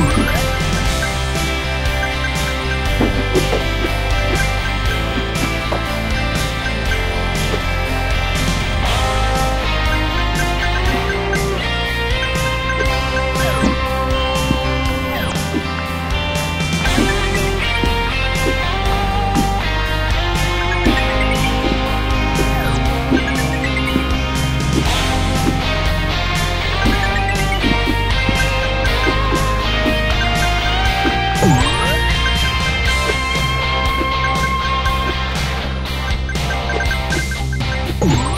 Ooh. Ooh.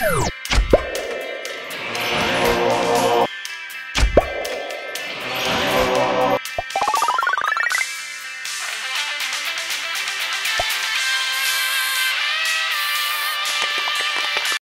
Oh.